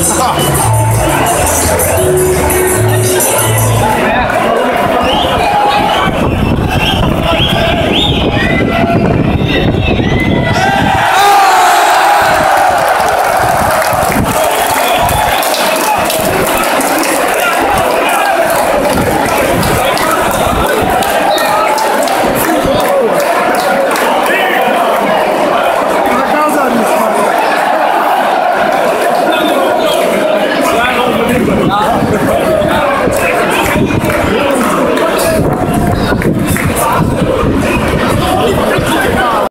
哈 哈